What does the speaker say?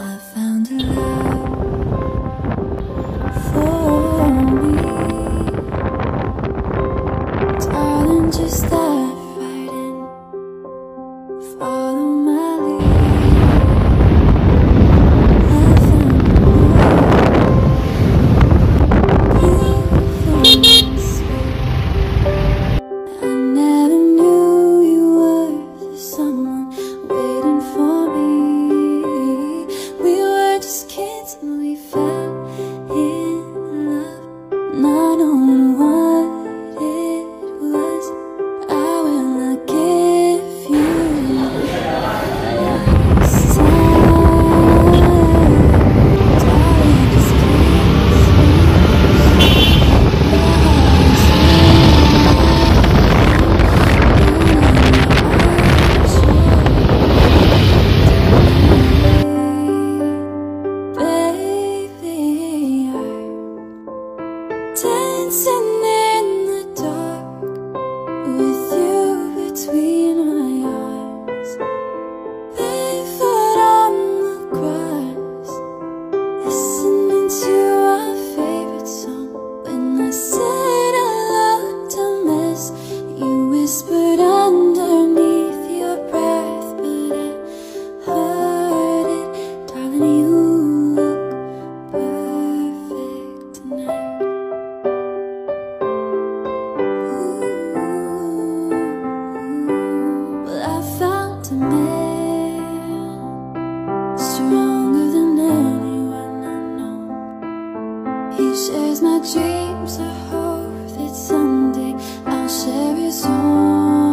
I found a love. a man stronger than anyone I know. He shares my dreams. I hope that someday I'll share his own.